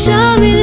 少你